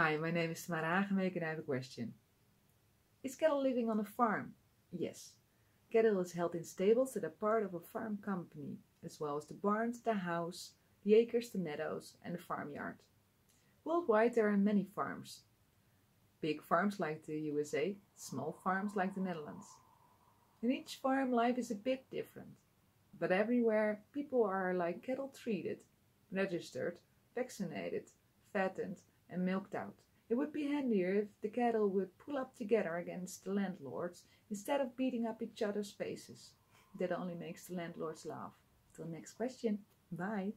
Hi, my name is Tamara Hagenbeek and I have a question. Is cattle living on a farm? Yes. Cattle is held in stables that are part of a farm company, as well as the barns, the house, the acres, the meadows and the farmyard. Worldwide there are many farms. Big farms like the USA, small farms like the Netherlands. In each farm life is a bit different, but everywhere people are like cattle treated, registered, vaccinated, fattened and milked out. It would be handier if the cattle would pull up together against the landlords instead of beating up each other's faces. That only makes the landlords laugh. Till next question. Bye.